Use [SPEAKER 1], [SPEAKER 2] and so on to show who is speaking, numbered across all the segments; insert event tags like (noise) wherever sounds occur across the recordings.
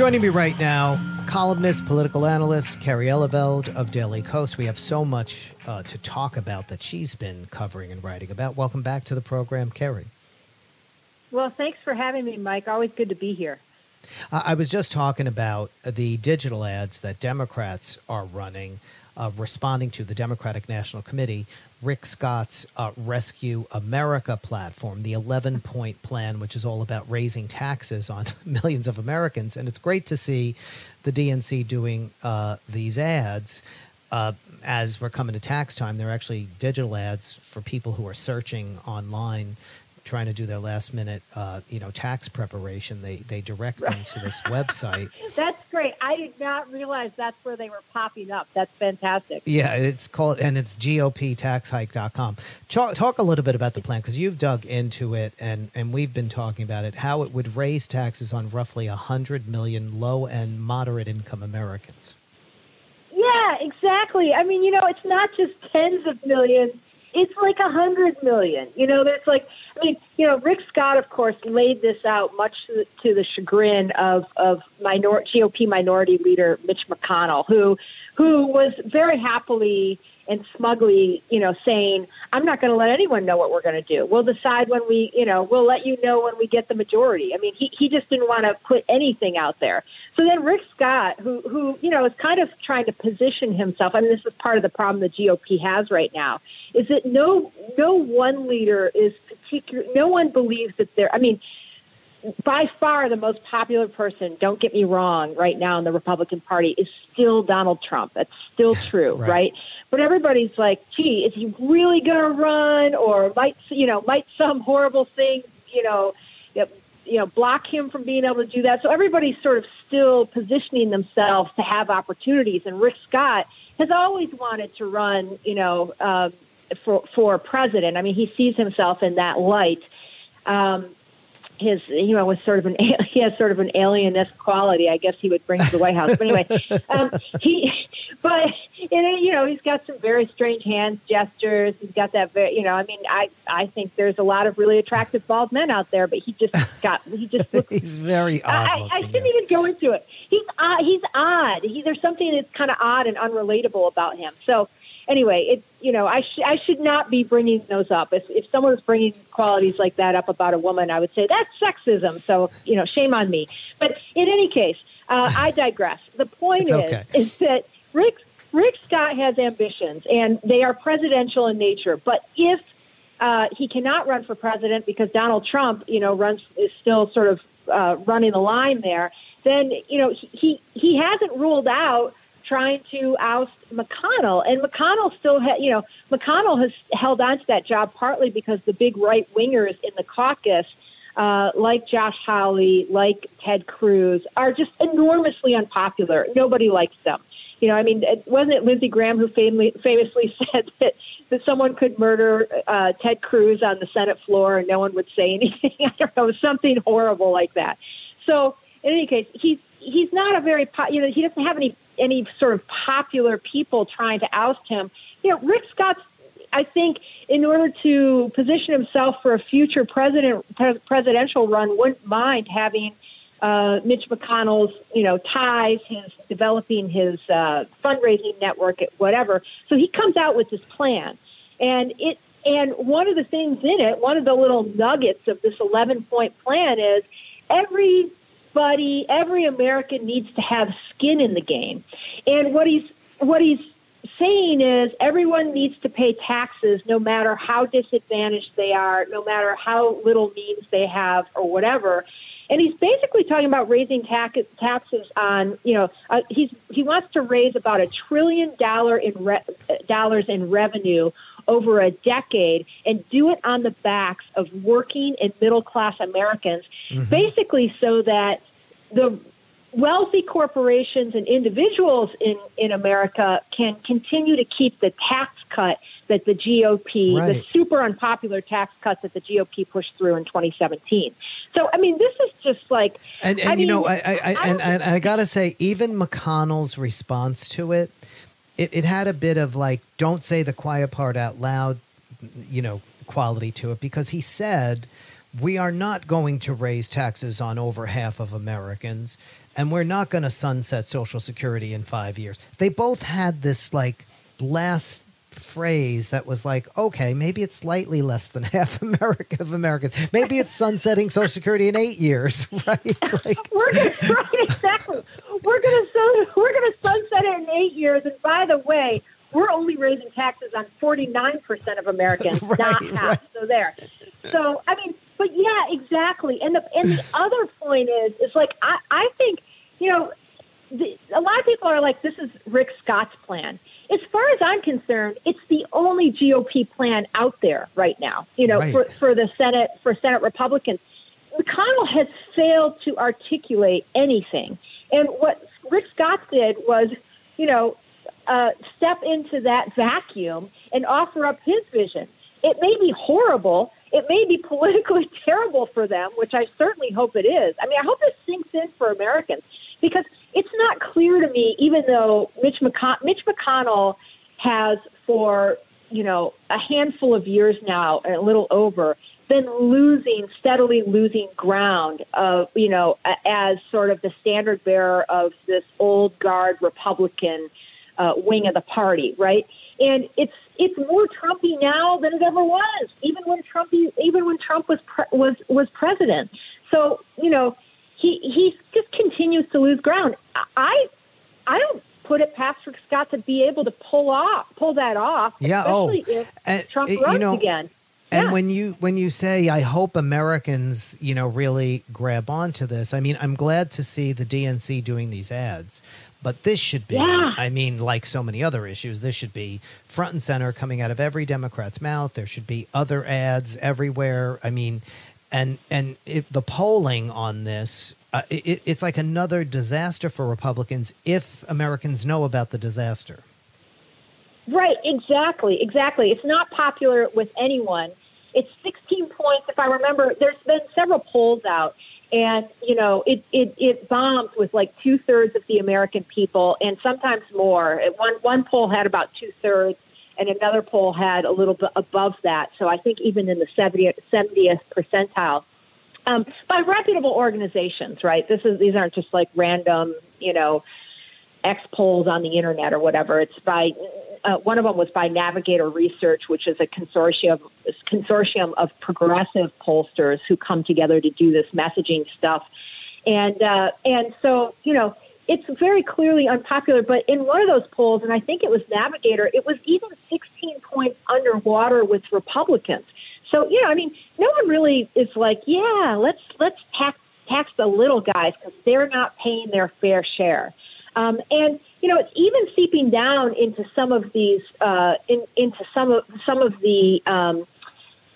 [SPEAKER 1] Joining me right now, columnist, political analyst Kerry Eleveld of Daily Kos. We have so much uh, to talk about that she's been covering and writing about. Welcome back to the program, Kerry.
[SPEAKER 2] Well, thanks for having me, Mike. Always good to be here.
[SPEAKER 1] I was just talking about the digital ads that Democrats are running, uh, responding to the Democratic National Committee, Rick Scott's uh, Rescue America platform, the 11 point plan, which is all about raising taxes on (laughs) millions of Americans. And it's great to see the DNC doing uh, these ads. Uh, as we're coming to tax time, they're actually digital ads for people who are searching online trying to do their last minute, uh, you know, tax preparation, they they direct them to this (laughs) website.
[SPEAKER 2] That's great. I did not realize that's where they were popping up. That's fantastic.
[SPEAKER 1] Yeah, it's called and it's GOPTaxHike.com. Talk, talk a little bit about the plan because you've dug into it and and we've been talking about it. How it would raise taxes on roughly a hundred million low and moderate income Americans.
[SPEAKER 2] Yeah, exactly. I mean, you know, it's not just tens of millions it's like a hundred million. You know, there's like, I mean, you know, Rick Scott, of course, laid this out much to the, to the chagrin of of minor, GOP minority leader Mitch McConnell, who who was very happily and smugly, you know, saying, I'm not going to let anyone know what we're going to do. We'll decide when we, you know, we'll let you know when we get the majority. I mean, he, he just didn't want to put anything out there. So then Rick Scott, who, who, you know, is kind of trying to position himself, I mean, this is part of the problem the GOP has right now, is that no, no one leader is particular, no one believes that they're, I mean, by far the most popular person, don't get me wrong, right now in the Republican Party is still Donald Trump. That's still (laughs) true, right? right? But everybody's like, gee, is he really going to run or might, you know, might some horrible thing, you know, you know, block him from being able to do that. So everybody's sort of still positioning themselves to have opportunities. And Rick Scott has always wanted to run, you know, um, for for president. I mean, he sees himself in that light. Um, his you know was sort of an (laughs) he has sort of an alienist quality I guess he would bring to the White House. But anyway, (laughs) um, he but and, you know he's got some very strange hand gestures. He's got that very you know I mean I I think there's a lot of really attractive bald men out there, but he just got he just (laughs) looks,
[SPEAKER 1] he's very odd.
[SPEAKER 2] I, I shouldn't even go into it. He's odd. He's odd. He, there's something that's kind of odd and unrelatable about him. So anyway, it's you know I sh- I should not be bringing those up. If if someone's bringing qualities like that up about a woman, I would say that's sexism. So you know, shame on me. But in any case, uh, I digress. The point is
[SPEAKER 1] okay.
[SPEAKER 2] is that Rick Rick Scott has ambitions, and they are presidential in nature. But if uh, he cannot run for president because Donald Trump, you know, runs is still sort of uh, running the line there. Then you know he he hasn't ruled out trying to oust McConnell. And McConnell still had, you know, McConnell has held on to that job partly because the big right wingers in the caucus, uh, like Josh Hawley, like Ted Cruz, are just enormously unpopular. Nobody likes them. You know, I mean, it, wasn't it Lindsey Graham who famously, famously (laughs) said that, that someone could murder uh, Ted Cruz on the Senate floor and no one would say anything? (laughs) I don't know, something horrible like that. So, in any case, he's he's not a very, po- you know, he doesn't have any any sort of popular people trying to oust him. You know, Rick Scott's I think in order to position himself for a future president presidential run, wouldn't mind having uh, Mitch McConnell's you know ties, his developing his uh, fundraising network, whatever. So he comes out with this plan, and it and one of the things in it, one of the little nuggets of this eleven point plan is every everybody, every American needs to have skin in the game. And what he's what he's saying is everyone needs to pay taxes no matter how disadvantaged they are, no matter how little means they have or whatever. And he's basically talking about raising tax, taxes on, you know, uh, he's he wants to raise about a trillion dollar in re, dollars in revenue over a decade and do it on the backs of working and middle class Americans, mm-hmm. basically so that the wealthy corporations and individuals in, in America can continue to keep the tax cut that the GOP, right. the super unpopular tax cut that the GOP pushed through in 2017. So, I mean, this is just like.
[SPEAKER 1] And, and you
[SPEAKER 2] mean,
[SPEAKER 1] know, I, I, I and, and I got to say, even McConnell's response to it, it, it had a bit of like, don't say the quiet part out loud, you know, quality to it because he said we are not going to raise taxes on over half of Americans, and we're not going to sunset Social Security in five years. They both had this like last phrase that was like, okay, maybe it's slightly less than (laughs) half America of Americans. Maybe it's sunsetting Social Security in eight years, (laughs) right?
[SPEAKER 2] Like, (laughs) right, exactly. We're gonna sun, (laughs) we're gonna sunset it in eight years. And by the way, we're only raising taxes on forty nine percent of Americans, (laughs) right, not half. Right. So there. So I mean, but yeah, exactly. And the and the (laughs) other point is, is like I I think you know. The, a lot of people are like, this is Rick Scott's plan as far as I'm concerned, it's the only GOP plan out there right now. You know, right. for, for the Senate for Senate Republicans, McConnell has failed to articulate anything. And what Rick Scott did was, you know, uh, step into that vacuum and offer up his vision. It may be horrible. It may be (laughs) politically terrible for them, which I certainly hope it is. I mean, I hope this sinks in for Americans because it's not clear to me, even though Mitch, McCon- Mitch McConnell has for you know a handful of years now, a little over, been losing steadily losing ground of you know as sort of the standard bearer of this old guard Republican uh, wing of the party, right? And it's it's more Trumpy now than it ever was, even when Trump even when Trump was pre- was was president. So you know he he just continues to lose ground. I I don't put it past Rick Scott to be able to pull off pull that off.
[SPEAKER 1] Yeah. Oh,
[SPEAKER 2] if and, Trump runs you know, again.
[SPEAKER 1] And yeah. when you when you say I hope Americans, you know, really grab onto this, I mean, I'm glad to see the DNC doing these ads, but this should be yeah. I mean, like so many other issues, this should be front and center coming out of every Democrat's mouth. There should be other ads everywhere. I mean, and and it, the polling on this uh, it, it's like another disaster for republicans if americans know about the disaster
[SPEAKER 2] right exactly exactly it's not popular with anyone it's 16 points if i remember there's been several polls out and you know it it, it bombs with like two-thirds of the american people and sometimes more one one poll had about two-thirds and another poll had a little bit above that. So I think even in the 70th, 70th percentile. Um, by reputable organizations, right? This is these aren't just like random, you know, X polls on the internet or whatever. It's by uh, one of them was by Navigator Research, which is a consortium consortium of progressive pollsters who come together to do this messaging stuff. And uh, and so you know it's very clearly unpopular. But in one of those polls, and I think it was Navigator, it was even 16 points underwater with Republicans. So you know, I mean, no one really is like, yeah, let's let's tax tax the little guys because they're not paying their fair share. Um, and you know, it's even seeping down into some of these, uh, in, into some of some of the um,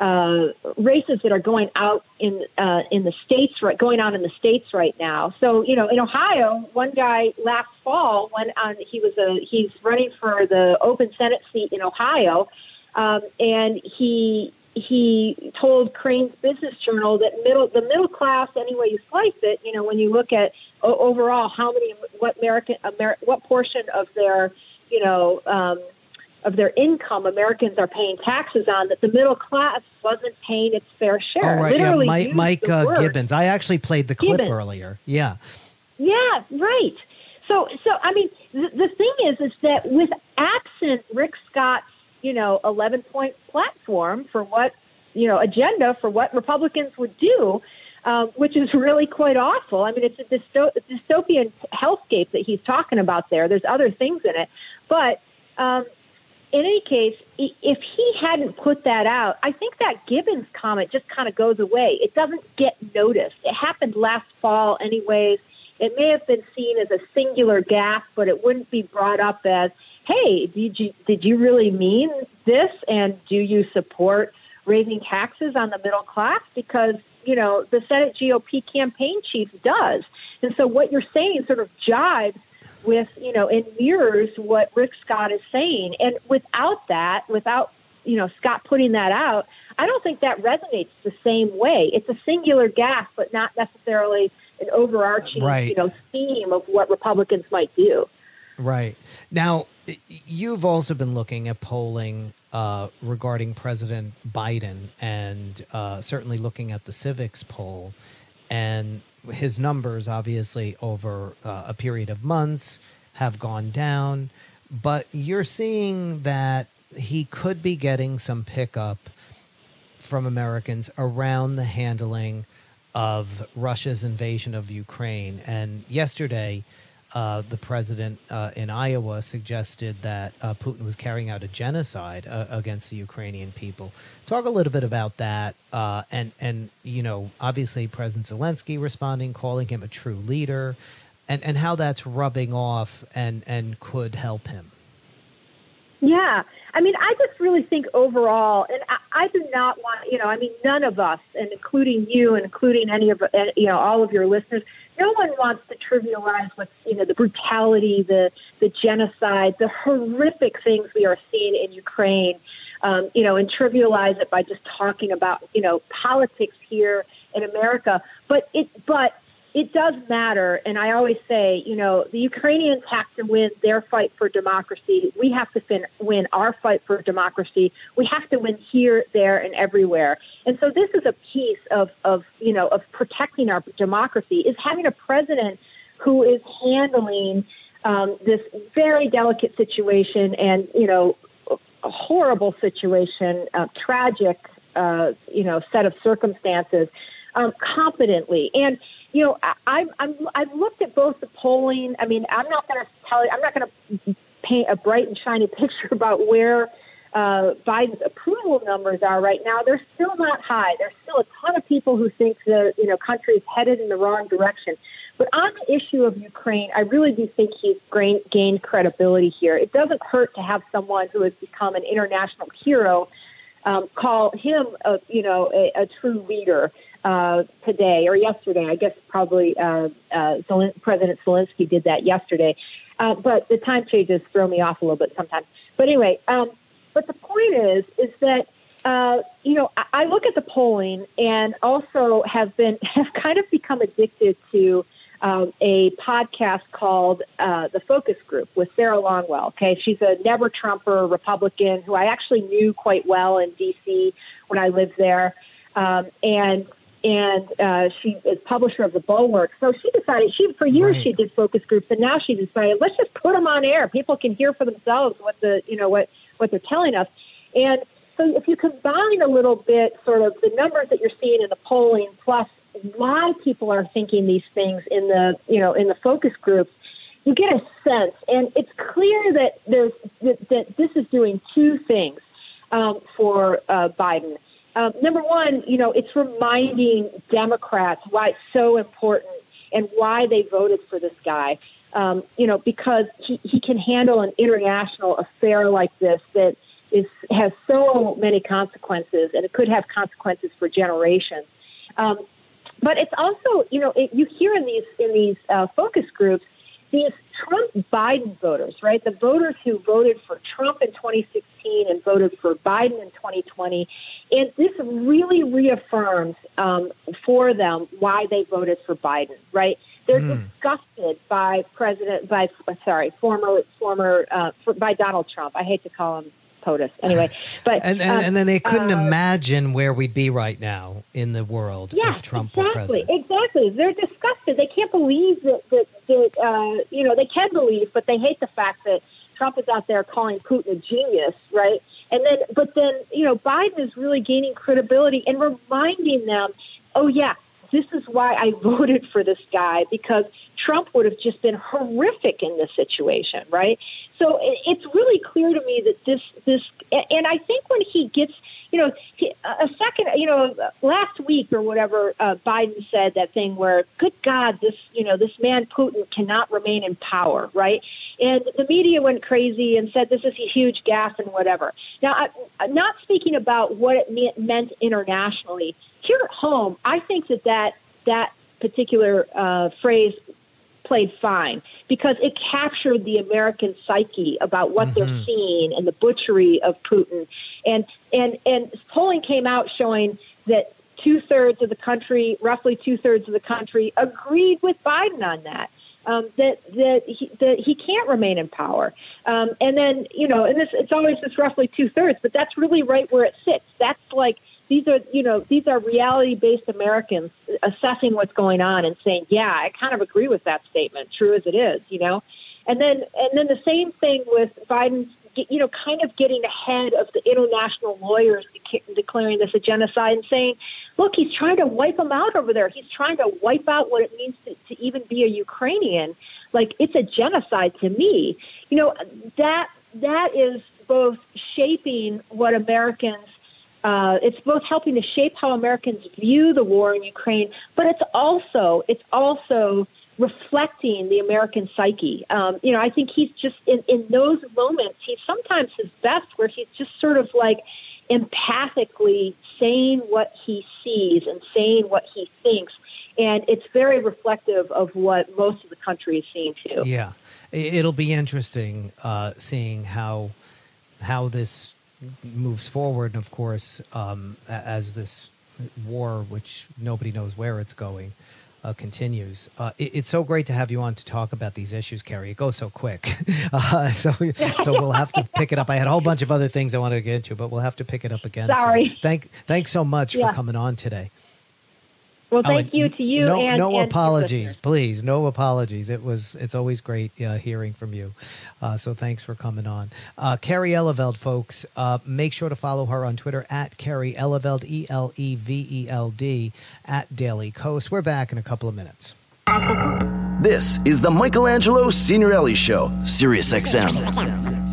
[SPEAKER 2] uh, races that are going out in uh, in the states right going on in the states right now. So you know, in Ohio, one guy last fall went on. He was a he's running for the open Senate seat in Ohio, um, and he he told Crain's Business Journal that middle the middle class, any way you slice it, you know, when you look at overall how many what American Amer, what portion of their you know um, of their income Americans are paying taxes on that the middle class wasn't paying its fair share.
[SPEAKER 1] Oh, right. Literally yeah, Mike, Mike uh, Gibbons. I actually played the clip Gibbons. earlier. Yeah.
[SPEAKER 2] Yeah, right. So, so I mean, the, the thing is, is that with absent Rick Scott's, you know, 11 point platform for what, you know, agenda for what Republicans would do, um, which is really quite awful. I mean, it's a dystopian hellscape that he's talking about there. There's other things in it, but um, in any case, if he hadn't put that out, I think that Gibbons comment just kind of goes away. It doesn't get noticed. It happened last fall, anyways. It may have been seen as a singular gaffe, but it wouldn't be brought up as, "Hey, did you did you really mean this? And do you support raising taxes on the middle class?" Because you know the Senate GOP campaign chief does, and so what you're saying sort of jives with, you know, and mirrors what Rick Scott is saying. And without that, without, you know, Scott putting that out, I don't think that resonates the same way. It's a singular gaffe, but not necessarily an overarching, right. you know, theme of what Republicans might do.
[SPEAKER 1] Right. Now, you've also been looking at polling uh, regarding President Biden and uh, certainly looking at the Civiqs poll and his numbers, obviously, over uh, a period of months have gone down. But you're seeing that he could be getting some pickup from Americans around the handling of Russia's invasion of Ukraine. And yesterday, uh, the president uh, in Iowa suggested that uh, Putin was carrying out a genocide uh, against the Ukrainian people. Talk a little bit about that, uh, and and you know, obviously President Zelensky responding, calling him a true leader, and and how that's rubbing off and and could help him.
[SPEAKER 2] Yeah, I mean, I just really think overall, and I, I do not want, you know, I mean, none of us, and including you, and including any of, you know, all of your listeners, no one wants to trivialize what's, you know, the brutality, the the genocide, the horrific things we are seeing in Ukraine, um, you know, and trivialize it by just talking about, you know, politics here in America. But it, but it does matter. And I always say, you know, the Ukrainians have to win their fight for democracy. We have to fin- win our fight for democracy. We have to win here, there, and everywhere. And so this is a piece of, of you know, of protecting our democracy is having a president who is handling um, this very delicate situation and, you know, a horrible situation, a tragic, uh, you know, set of circumstances um, competently. And you know, I, I'm I've looked at both the polling. I mean, I'm not going to tell you. I'm not going to paint a bright and shiny (laughs) picture about where uh, Biden's approval numbers are right now. They're still not high. There's still a ton of people who think the you know country is headed in the wrong direction. But on the issue of Ukraine, I really do think he's gained credibility here. It doesn't hurt to have someone who has become an international hero um, call him a you know a, a true leader uh, today or yesterday. I guess probably uh, uh, President Zelensky did that yesterday. Uh, but the time changes throw me off a little bit sometimes. But anyway, um, but the point is, is that uh, you know I, I look at the polling and also have been (laughs) have kind of become addicted to. Um, a podcast called uh, The Focus Group with Sarah Longwell. Okay, she's a never Trumper Republican who I actually knew quite well in D.C. when I lived there, um, and and uh, she is publisher of the Bulwark. So she decided she for years right. she did focus groups, and now she decided let's just put them on air. People can hear for themselves what the you know what what they're telling us. And so if you combine a little bit, sort of the numbers that you're seeing in the polling, plus why people are thinking these things in the you know in the focus groups, you get a sense, and it's clear that there's that, that this is doing two things um, for uh, Biden. Um, number one, you know, it's reminding Democrats why it's so important and why they voted for this guy. Um, you know, because he, he can handle an international affair like this that is has so many consequences, and it could have consequences for generations. Um, but it's also, you know, it, you hear in these in these uh, focus groups these Trump Biden voters, right? The voters who voted for Trump in 2016 and voted for Biden in 2020. And this really reaffirms um, for them why they voted for Biden, right? They're mm. disgusted by President, by sorry, former former uh, for, by Donald Trump. I hate to call him POTUS. Anyway, but
[SPEAKER 1] and, and, um, and then they couldn't uh, imagine where we'd be right now in the world
[SPEAKER 2] yeah,
[SPEAKER 1] if Trump
[SPEAKER 2] exactly,
[SPEAKER 1] were president.
[SPEAKER 2] Exactly, they're disgusted. They can't believe that that, that uh, you know they can believe, but they hate the fact that Trump is out there calling Putin a genius, right? And then, but then you know Biden is really gaining credibility and reminding them, oh yeah, this is why I (laughs) voted for this guy because Trump would have just been horrific in this situation, right? So it's really clear to me that this this and I think when he gets you know a second you know last week or whatever uh, Biden said that thing where good God this you know this man Putin cannot remain in power, right? And the media went crazy and said this is a huge gaffe and whatever. Now, I'm not speaking about what it meant internationally here at home, I think that that, that particular uh, phrase played fine because it captured the American psyche about what mm-hmm. they're seeing and the butchery of Putin. And and and polling came out showing that two thirds of the country, roughly two thirds of the country, agreed with Biden on that. um, that that he, that he can't remain in power. Um, and then you know, and this it's always this roughly two thirds, but that's really right where it sits. That's like these are you know these are reality based Americans assessing what's going on and saying, yeah, I kind of agree with that statement, true as it is, you know. And then and then the same thing with Biden's you know, kind of getting ahead of the international lawyers declaring this a genocide and saying, look, he's trying to wipe them out over there. He's trying to wipe out what it means to, to even be a Ukrainian. Like, it's a genocide to me. You know, that that is both shaping what Americans uh, it's both helping to shape how Americans view the war in Ukraine, but it's also it's also reflecting the American psyche. Um, you know, I think he's just in, in those moments, he's sometimes his best where he's just sort of like empathically saying what he sees and saying what he thinks. And it's very reflective of what most of the country is seeing too.
[SPEAKER 1] Yeah, it'll be interesting uh, seeing how how this moves forward. And of course, um, as this war, which nobody knows where it's going, uh, continues. Uh, it, it's so great to have you on to talk about these issues, Kerry. It goes so quick, (laughs) uh, so so we'll have to pick it up. I had a whole bunch of other things I wanted to get into, but we'll have to pick it up again.
[SPEAKER 2] Sorry.
[SPEAKER 1] So thank thanks so much yeah. for coming on today.
[SPEAKER 2] Well, thank you to you.
[SPEAKER 1] No,
[SPEAKER 2] and,
[SPEAKER 1] no
[SPEAKER 2] and
[SPEAKER 1] apologies, please. No apologies. It was. It's always great uh, hearing from you. Uh, so thanks for coming on, uh, Kerry Eleveld, folks. Uh, make sure to follow her on Twitter at Kerry Eleveld, E L E V E L D, at Daily Kos. We're back in a couple of minutes.
[SPEAKER 3] This is the Michelangelo Signorile Show, Sirius XM.